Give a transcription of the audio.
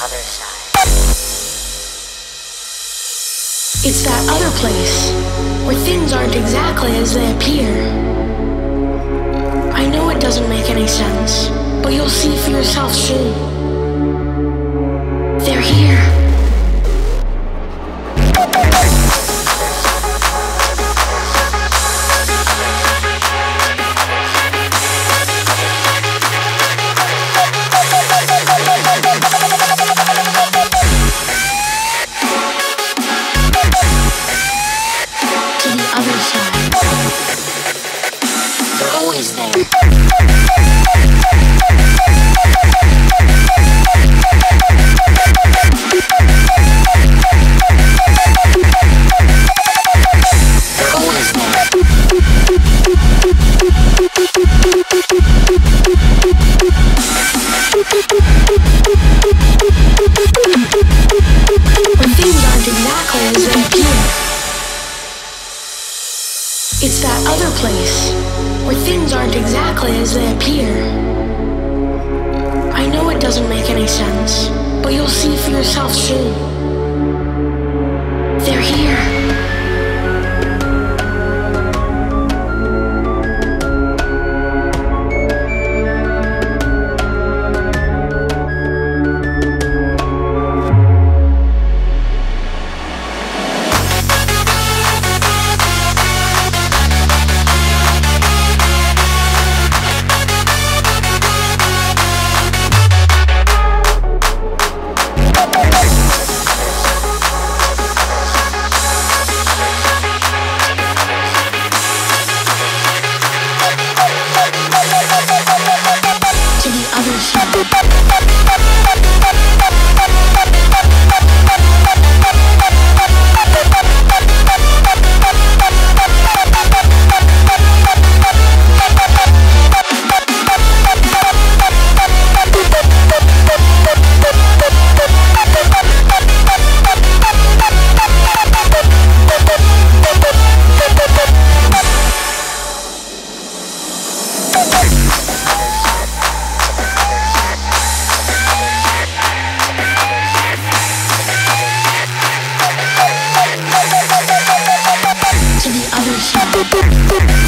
other side. It's that other place where things aren't exactly as they appear. I know it doesn't make any sense, but you'll see for yourself soon. They're here. Other side. They're always there. It's that other place where things aren't exactly as they appear. I know it doesn't make any sense, but you'll see for yourself soon. They're here. Boom!